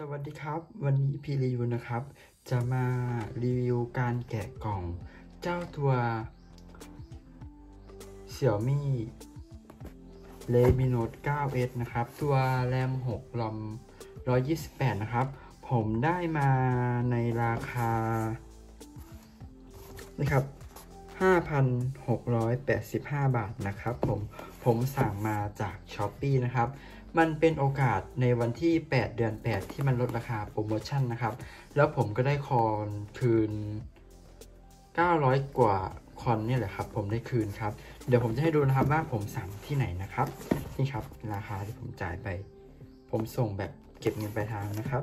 สวัสดีครับ วันนี้พีรีวิวนะครับ จะมารีวิวการแกะกล่อง เจ้าตัว Xiaomi Redmi Note 9s นะครับ ตัวแรม6ลอม128 นะครับ ผมได้มาในราคา นะครับ 5,685 บาทนะครับผม ผมสั่งมาจาก s h อ p e e นะครับ มันเป็นโอกาสในวันที่ 8 เดือน 8 ที่มันลดราคาโปรโมชั่นนะครับ แล้วผมก็ได้คอนคืน 900 กว่าคอนนี่แหละครับ ผมได้คืนครับ เดี๋ยวผมจะให้ดูนะครับว่าผมสั่งที่ไหนนะครับ นี่ครับราคาที่ผมจ่ายไป ผมส่งแบบเก็บเงินปลายทางนะครับ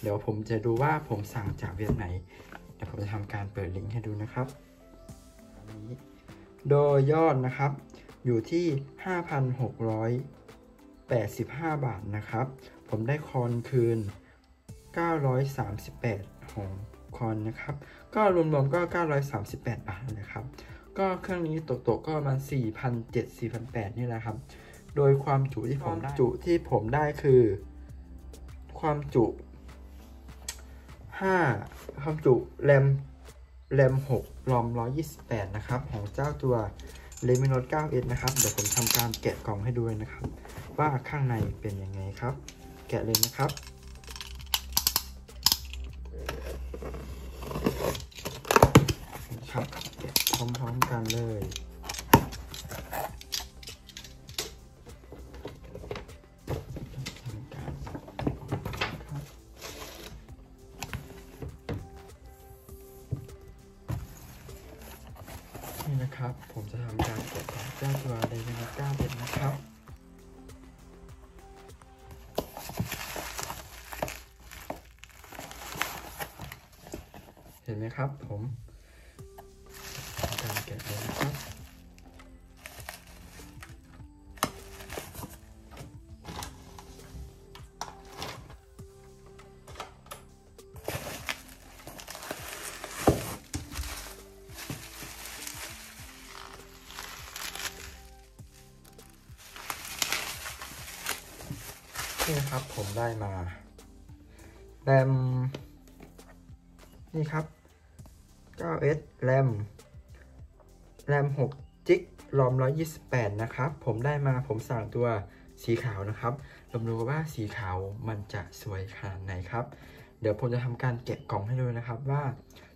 เดี๋ยวผมจะดูว่าผมสั่งจากเว็บไหน เดี๋ยวผมจะทำการเปิดลิงก์ให้ดูนะครับโดยยอดนะครับอยู่ที่ 85 บาทนะครับ ผมได้คอนคืน 938ของคอนนะครับ ก็รวมๆก็ 938 บาทนะครับ ก็เครื่องนี้ตกๆก็ประมาณ4,700 4,800นี่แหละครับ โดยความจุที่ผมจุที่ผมได้คือ ความจุ5ความจุแรมแรม6รอม128 นะครับ ของเจ้าตัว เลมิโนต์ 9s นะครับ เดี๋ยวผมทำการแกะกล่องให้ดูนะครับ ว่าข้างในเป็นยังไงครับ แกะเลยนะครับ ครับ แกะพร้อมๆกันเลย ห็นไหมครับ ผมการแกะเลยนะครับนี่ครับผมได้มาแรมนี่ครับ 9s แรม แรม6จิกรอม 128 นะครับ ผมได้มาผมสั่งตัวสีขาวนะครับลองดูว่าสีขาวมันจะสวยขนาดไหนครับ เดี๋ยวผมจะทำการแกะกล่องให้ดูนะครับว่า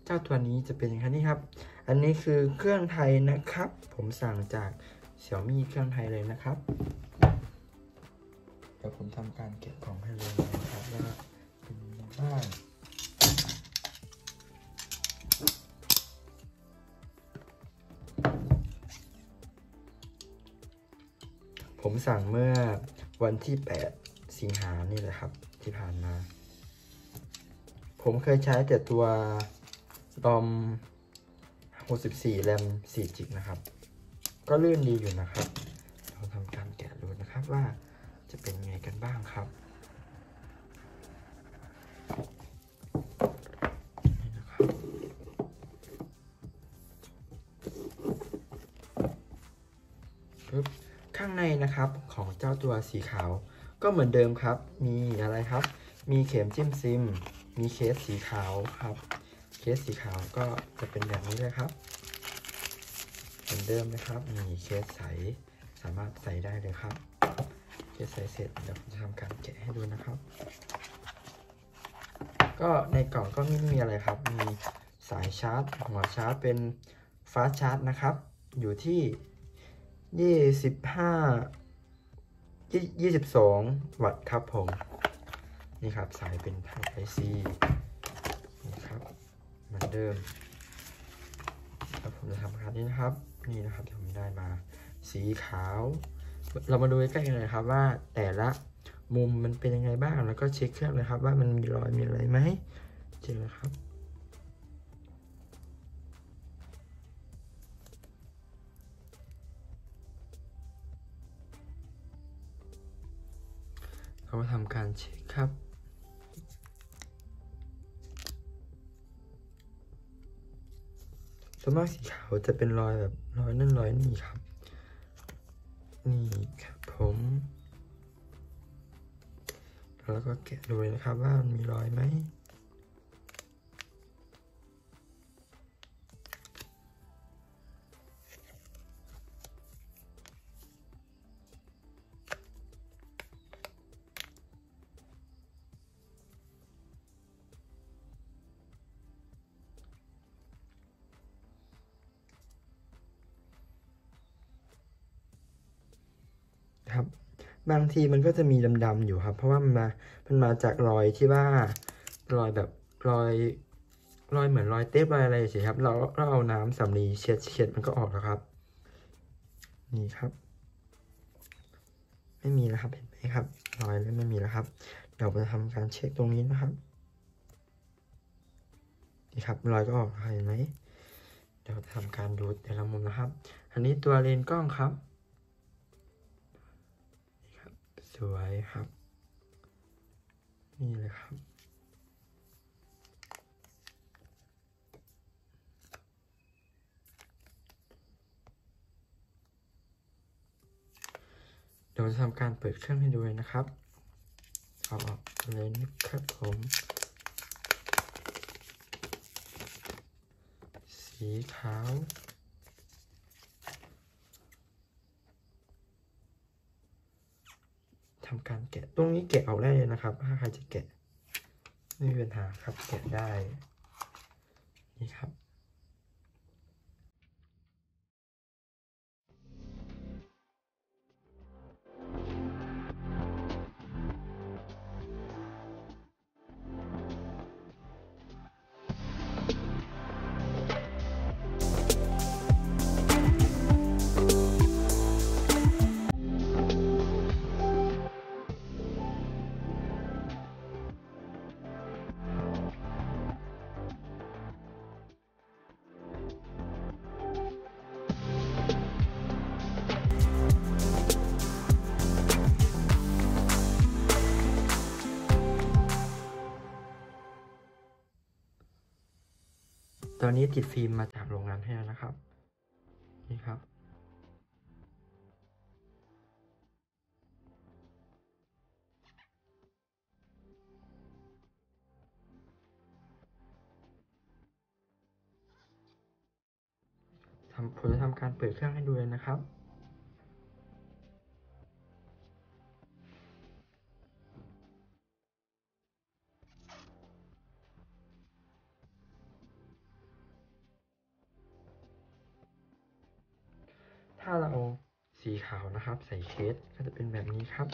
เจ้าตัวนี้จะเป็นยังไงนี่ครับ อันนี้คือเครื่องไทยนะครับ ผมสั่งจาก Xiaomi เครื่องไทยเลยนะครับ เดี๋ยวผมทำการแกะกล่องให้เลยนะครับว่าเป็นยังไงบ้าง ผมสั่งเมื่อวันที่ 8 สิงหานี่แหละครับ ที่ผ่านมา ผมเคยใช้แต่ตัวรอม 64 แรม 4 จิกนะครับ ก็ลื่นดีอยู่นะครับ เราทำการแกะดูนะครับว่าจะเป็นไงกันบ้างครับนี่นะครับปึ๊บ ข้างในนะครับของเจ้าตัวสีขาว ก็เหมือนเดิมครับ มีอะไรครับ มีเข็มจิ้มซิม มีเคสสีขาวครับ เคสสีขาวก็จะเป็นแบบนี้เลยครับเหมือนเดิมนะครับ มีเคสใสสามารถใส่ได้เลยครับ เคสใสเสร็จเดี๋ยวผมจะทำการแกะให้ดูนะครับ ก็ในกล่องก็ไม่มีอะไรครับ มีสายชาร์จหัวชาร์จเป็นฟาสชาร์จนะครับ อยู่ที่ 25 22วัตต์ครับผม นี่ครับสายเป็น Type C นี่ครับเหมือนเดิมครับผมจะทำการนี้นะครับ นี่นะครับที่ผมได้มา สีขาว เรามาดูใกล้ๆกันเลยครับว่าแต่ละมุมมันเป็นยังไงบ้างแล้วก็เช็คเครื่องเลยครับ ว่ามันมีรอยมีอะไรไหมเจอครับ เรามาทำการเช็คครับ ส่วนมากสีขาวจะเป็นรอยแบบรอยนั่นรอยนี่ครับ นี่ครับผม แล้วก็แกะดูเลยนะครับว่ามันมีรอยไหม ครับ บางทีมันก็จะมีดำๆอยู่ครับ เพราะว่ามันมามันมาจากรอยที่ว่ารอยแบบรอยรอยเหมือนรอยเทปรอยอะไรเฉยครับ เราเราเอาน้ำสำลีเช็ดเช็ดมันก็ออกแล้วครับ นี่ครับ ไม่มีแล้วครับเห็นไหมครับ รอยเริ่มไม่มีแล้วครับ เดี๋ยวเราจะทำการเช็คตรงนี้นะครับ นี่ครับรอยก็ออกเห็นไหมเดี๋ยวทำการดูแต่ละมุมนะครับ อันนี้ตัวเลนส์กล้องครับ สวยครับ นี่เลยครับ เดี๋ยวจะทำการเปิดเครื่องให้ดูเลยนะครับ เอาออกเลยนะครับผมสีขาว ทำการแกะตรงนี้แกะเอาได้เลยนะครับ ถ้าใครจะแกะไม่มีปัญหาครับแกะได้นี่ครับ ตอนนี้ติดฟิล์มมาจากโรงงานให้แล้วนะครับ นี่ครับ ผมจะทำการเปิดเครื่องให้ดูเลยนะครับ นะครับ ใส่เคสก็จะเป็นแบบนี้ครับ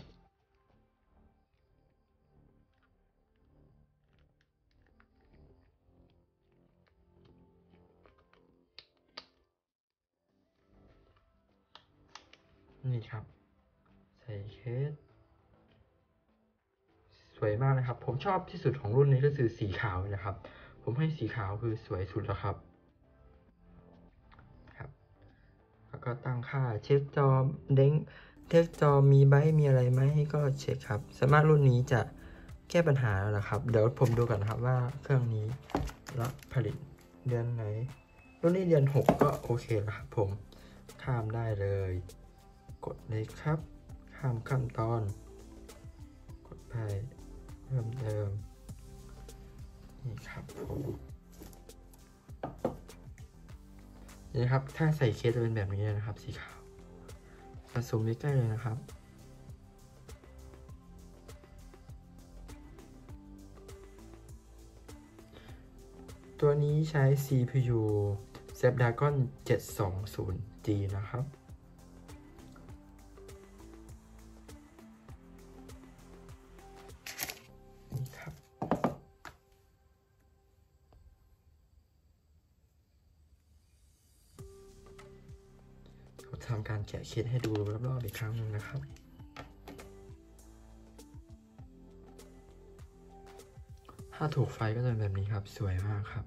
นี่ครับ ใส่เคสสวยมากนะครับ ผมชอบที่สุดของรุ่นนี้ก็คือสีขาวนะครับ ผมให้สีขาวคือสวยสุดแล้วครับครับ ก็ตั้งค่าเช็คจอเด้งเช็คจอมีไบมีอะไรไหมก็เช็คครับสามารถรุ่นนี้จะแก้ปัญหาแล้วนะครับ เดี๋ยวผมดูกันนะครับว่าเครื่องนี้รับผลิตเดือนไหน รุ่นนี้เดือน 6 ก็โอเคแล้วครับผมข้ามได้เลย กดเลยครับ ข้ามขั้นตอน กดไปเพิ่มเติมนี่ครับผม นี่ครับ ถ้าใส่เคสจะเป็นแบบนี้เลยนะครับ สีขาวผสมใกล้ๆเลยนะครับ ตัวนี้ใช้ CPU Snapdragon 720G นะครับำการแกะเคสให้ดูรอบๆอีกครั้งหนึ่งนะครับถ้าถูกไฟก็จะเป็นแบบนี้ครับสวยมากครับ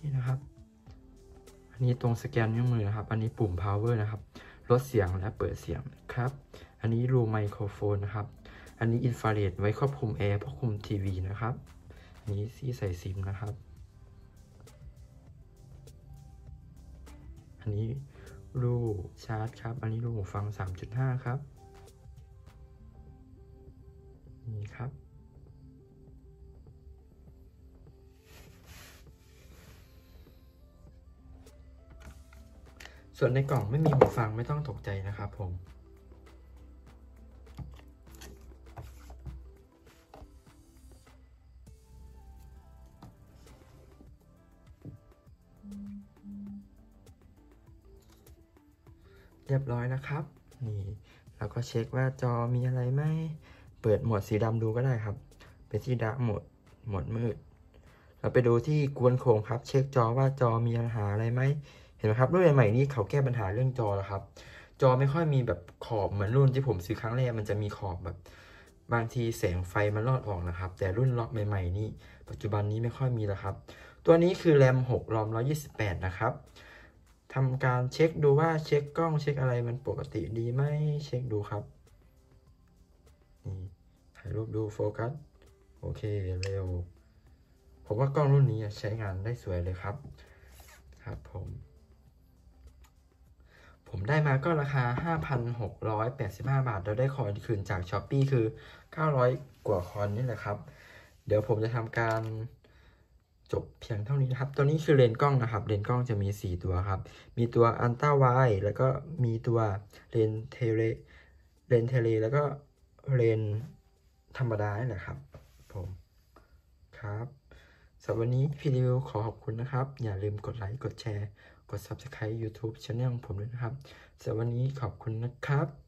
นี่นะครับ อันนี้ตรงสแกนนิ้วมือนะครับ อันนี้ปุ่ม power นะครับลดเสียงและเปิดเสียงครับ อันนี้รูไมโครโฟนนะครับ อันนี้อินฟราเรดไว้ควบคุมแอร์ควบคุมทีวีนะครับ อันนี้ที่ใส่ซิมนะครับ อันนี้รูชาร์จครับ อันนี้รูหูฟัง 3.5 ครับ นี่ครับ ส่วนในกล่องไม่มีหูฟังไม่ต้องตกใจนะครับผม รียบร้อยนะครับ นี่เราก็เช็คว่าจอมีอะไรไหมเปิดโหมดสีดำดูก็ได้ครับไปที่ดาร์กโหมดโหมดมืด เราไปดูที่กวนโครงครับ เช็คจอว่าจอมีปัญหาอะไรไหมเห็นไหมครับรุ่นใหม่ๆนี้เขาแก้ปัญหาเรื่องจอแล้วครับ จอไม่ค่อยมีแบบขอบเหมือนรุ่นที่ผมซื้อครั้งแรกมันจะมีขอบแบบบางทีแสงไฟมันลอดออกนะครับ แต่รุ่นล็อกใหม่ๆนี้ปัจจุบันนี้ไม่ค่อยมีแล้วครับ ตัวนี้คือแรม6รอม128 นะครับ ทำการเช็คดูว่าเช็คกล้องเช็คอะไรมันปกติดีไหมเช็คดูครับนี่ถ่ายรูปดูโฟกัสโอเคเร็ว ผมว่ากล้องรุ่นนี้ใช้งานได้สวยเลยครับ ครับผม ผมได้มาก็ราคา 5,685 บาท เราได้คอนคืนจาก s h อ p e e คือ 900 กว่าคอนนี่แหละครับ เดี๋ยวผมจะทำการ จบเพียงเท่านี้นะครับ ตัวนี้คือเลนส์กล้องนะครับ เลนส์กล้องจะมี 4 ตัวครับ มีตัวอันต้าไวแล้วก็มีตัวเลนส์ tele เลนส์ tele แล้วก็เลนส์ธรรมดานี่แหละครับ ผมครับสำหรับวันนี้พี่ริวขอขอบคุณนะครับ อย่าลืมกดไลค์ กดแชร์ กด Subscribe YouTube Channel ของผมด้วยนะครับสำหรับวันนี้ขอบคุณนะครับ